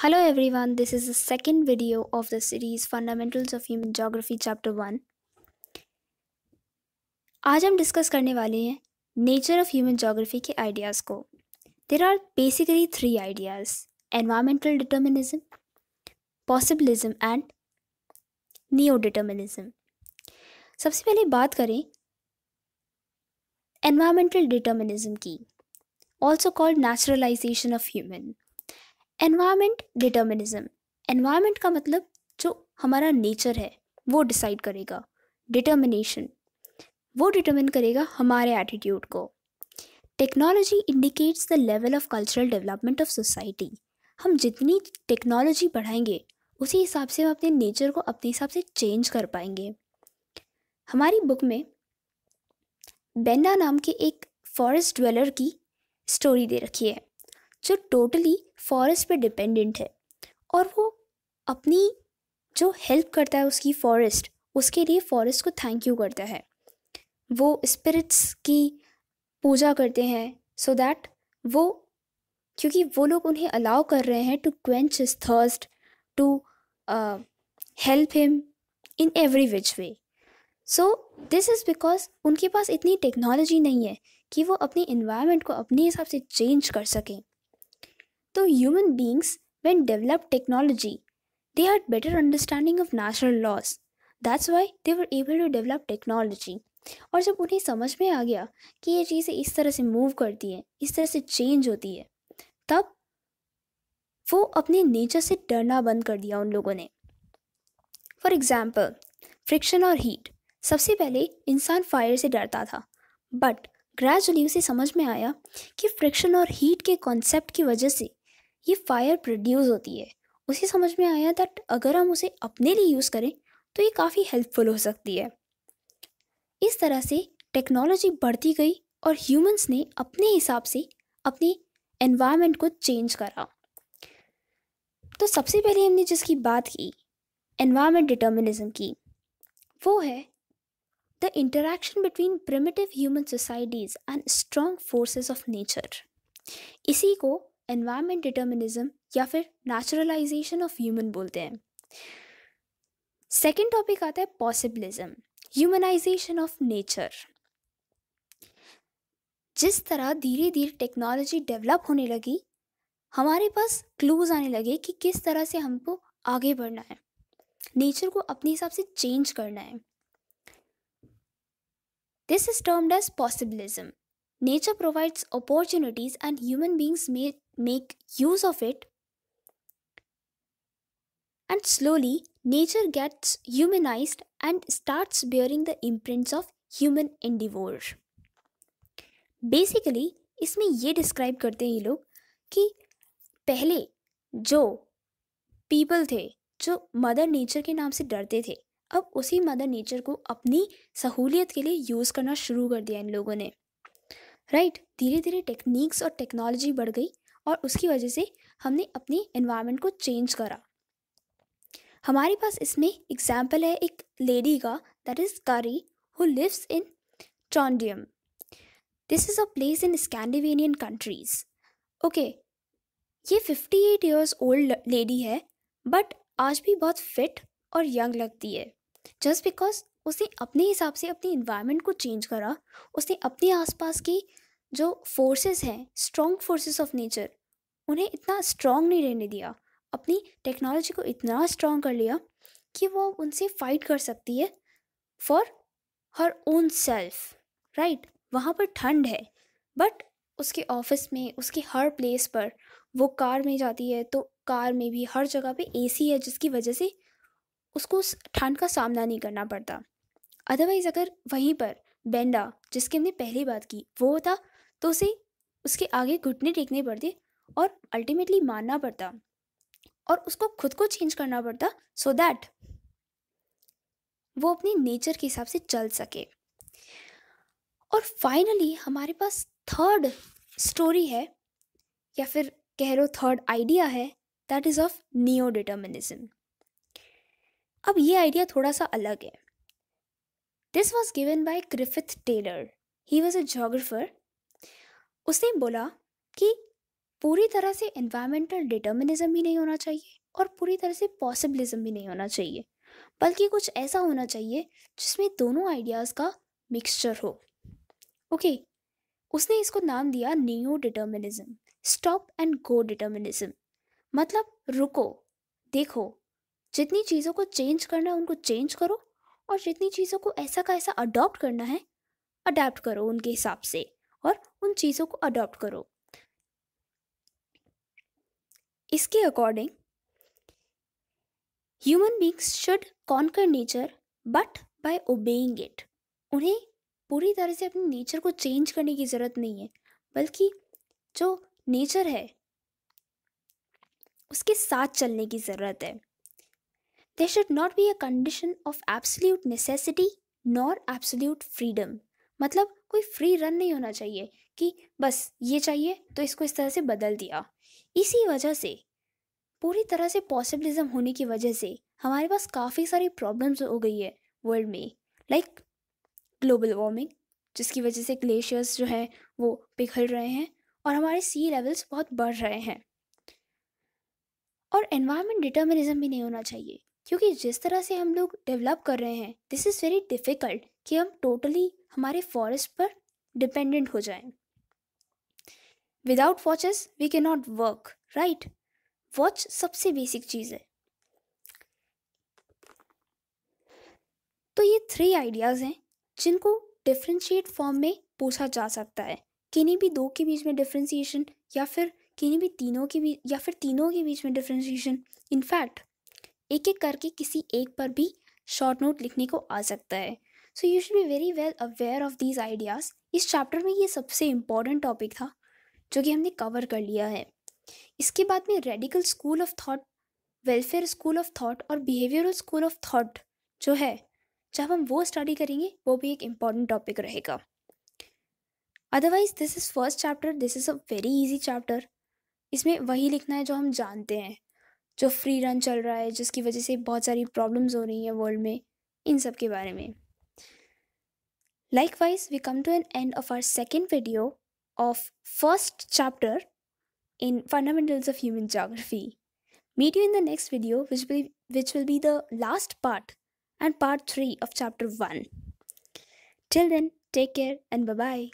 Hello everyone, this is the second video of the series Fundamentals of Human Geography Chapter 1. आज हम discuss करने वाले हैं nature of human geography के ideas को। There are basically three ideas environmental determinism possibilism and neo determinism सबसे पहले बात करें एनवायरमेंटल डिटर्मिनिज्म की also called naturalization of human environment determinism environment का मतलब जो हमारा नेचर है, वो डिसाइड करेगा। डिटर्मिनेशन वो डिटर्मिन करेगा हमारे एटीट्यूड को। Technology indicates the level of cultural development of society हम जितनी टेक्नोलॉजी बढ़ाएँगे, उसी हिसाब से हम अपने नेचर को अपने हिसाब से चेंज कर पाएँगे। हमारी बुक में बेंडा नाम के एक फॉरेस्ट ड्वेलर की स्टोरी दे रखी है। जो टोटली फॉरेस्ट पे डिपेंडेंट है और वो अपनी जो हेल्प करता है उसकी फॉरेस्ट उसके लिए फॉरेस्ट को थैंक यू करता है। वो स्पिरिट्स की पूजा करते हैं सो so दैट वो, क्योंकि वो लोग उन्हें अलाउ कर रहे हैं to quench is thirst to help him in every which way so this is because उनके पास इतनी टेक्नोलॉजी नहीं है कि वो अपने इन्वायरमेंट को अपने हिसाब से चेंज कर सकें। तो human beings when developed technology. They had better understanding of natural laws. That's why they were able to develop technology. और जब उन्हें समझ में आ गया कि ये चीज़ें इस तरह से मूव करती हैं, इस तरह से चेंज होती है, तब वो अपने नेचर से डरना बंद कर दिया उन लोगों ने। फॉर एग्ज़ाम्पल फ्रिक्शन और हीट सबसे पहले इंसान फायर से डरता था बट ग्रेजुअली उसे समझ में आया कि फ्रिक्शन और हीट के कॉन्सेप्ट की वजह से ये फायर प्रोड्यूस होती है। उसे समझ में आया दैट अगर हम उसे अपने लिए यूज़ करें तो ये काफ़ी हेल्पफुल हो सकती है। इस तरह से टेक्नोलॉजी बढ़ती गई और ह्यूमंस ने अपने हिसाब से अपनी एनवायरनमेंट को चेंज करा। तो सबसे पहले हमने जिसकी बात की एनवायरनमेंट डिटर्मिनिज्म की, वो है the interaction between primitive human societies and strong forces of nature इसी को एनवायरमेंट डिटर्मिनिज्म या फिर नेचुरलाइजेशन ऑफ़ ह्यूमन बोलते हैं। सेकेंड टॉपिक आता है पॉसिबलिज्म ह्यूमनाइजेशन ऑफ़ नेचर जिस तरह धीरे धीरे टेक्नोलॉजी डेवलप होने लगी, हमारे पास क्लूज आने लगे कि किस तरह से हमको आगे बढ़ना है। नेचर को अपने हिसाब से चेंज करना है। This is termed as possibilism Nature provides opportunities and human beings may make use of it. And slowly, nature gets humanized and starts bearing the imprints of human endeavor. Basically इसमें ये describe करते हैं ये लोग कि पहले जो people थे जो मदर नेचर के नाम से डरते थे अब उसी मदर नेचर को अपनी सहूलियत के लिए यूज़ करना शुरू कर दिया इन लोगों ने राइट धीरे धीरे टेक्निक्स और टेक्नोलॉजी बढ़ गई और उसकी वजह से हमने अपनी एनवायरनमेंट को चेंज करा। हमारे पास इसमें एग्ज़ाम्पल है एक लेडी का that is Kari who lives in Trondheim this is a place in Scandinavian countries okay ये fifty eight years old lady है बट आज भी बहुत फिट और यंग लगती है। जस्ट बिकॉज़ उसने अपने हिसाब से अपनी इन्वायरमेंट को चेंज करा, उसने अपने आसपास की जो फोर्सेस हैं स्ट्रॉन्ग फोर्सेस ऑफ़ नेचर उन्हें इतना स्ट्रॉन्ग नहीं रहने दिया। अपनी टेक्नोलॉजी को इतना स्ट्रॉन्ग कर लिया कि वो उनसे फाइट कर सकती है for her own self right वहाँ पर ठंड है बट उसके ऑफ़िस में, उसके हर प्लेस पर वो कार में जाती है तो कार में भी हर जगह पे एसी है, जिसकी वजह से उसको उस ठंड का सामना नहीं करना पड़ता। अदरवाइज़ अगर वहीं पर बेंडा जिसकी हमने पहली बात की, वो होता तो उसे, उसके आगे घुटने टेकने पड़ते और अल्टीमेटली मानना पड़ता। और उसको खुद को चेंज करना पड़ता सो so दैट वो अपनी नेचर के हिसाब से चल सके। और फाइनली हमारे पास थर्ड स्टोरी है, या फिर कह लो थर्ड आइडिया है that is of neo determinism अब ये आइडिया थोड़ा सा अलग है। This was given by Griffith Taylor he was a geographer उसने बोला कि पूरी तरह से एनवायरमेंटल डिटर्मिनिज्म भी नहीं होना चाहिए और पूरी तरह से पॉसिबलिज्म भी नहीं होना चाहिए। बल्कि कुछ ऐसा होना चाहिए जिसमें दोनों आइडियाज़ का मिक्सचर हो। ओके okay, उसने इसको नाम दिया neo determinism stop and go determinism मतलब रुको देखो जितनी चीज़ों को चेंज करना है उनको चेंज करो और जितनी चीज़ों को ऐसा का ऐसा अडॉप्ट करना है अडेप्ट करो उनके हिसाब से और उन चीज़ों को अडॉप्ट करो। इसके according human beings should conquer nature but by obeying it उन्हें पूरी तरह से अपने नेचर को चेंज करने की ज़रूरत नहीं है, बल्कि जो नेचर है, उसके साथ चलने की ज़रूरत है। They should not be a condition of absolute necessity nor absolute freedom मतलब कोई फ्री रन नहीं होना चाहिए कि बस ये चाहिए तो इसको इस तरह से बदल दिया। इसी वजह से, पूरी तरह से पॉसिबलिज्म होने की वजह से हमारे पास काफ़ी सारी प्रॉब्लम्स हो गई है वर्ल्ड में। लाइक ग्लोबल वार्मिंग जिसकी वजह से ग्लेशियर्स जो हैं वो पिघल रहे हैं और हमारे सी लेवल्स बहुत बढ़ रहे हैं। और एनवायरनमेंट डिटर्मिनिज्म भी नहीं होना चाहिए, क्योंकि जिस तरह से हम लोग डेवलप कर रहे हैं दिस इज़ वेरी डिफ़िकल्ट कि हम टोटली हमारे फॉरेस्ट पर डिपेंडेंट हो जाएँ। Without watches we can not work right watch सबसे बेसिक चीज़ है। तो ये थ्री आइडियाज़ हैं, जिनको डिफ्रेंशिएट फॉर्म में पूछा जा सकता है। किन्हीं भी दो के बीच में डिफ्रेंशिएशन या फिर किन्हीं भी तीनों के बीच या फिर तीनों के बीच में डिफ्रेंशिएशन इनफैक्ट एक एक करके किसी एक पर भी शॉर्ट नोट लिखने को आ सकता है। So you should be very well aware of these ideas इस चैप्टर में ये सबसे इंपॉर्टेंट टॉपिक था। जो कि हमने कवर कर लिया है। इसके बाद में radical school of thought welfare school of thought और बिहेवियरल स्कूल ऑफ़ थॉट जो है, जब हम वो स्टडी करेंगे, वो भी एक इंपॉर्टेंट टॉपिक रहेगा। Otherwise this is first chapter this is a very easy chapter इसमें वही लिखना है जो हम जानते हैं, जो फ्री रन चल रहा है, जिसकी वजह से बहुत सारी प्रॉब्लम्स हो रही हैं वर्ल्ड में, इन सब के बारे में। Likewise we come to an end of our second of first chapter in Fundamentals of Human Geography. Meet you in the next video which will be, which will be the last part and part 3 of chapter 1. Till then, take care and bye-bye.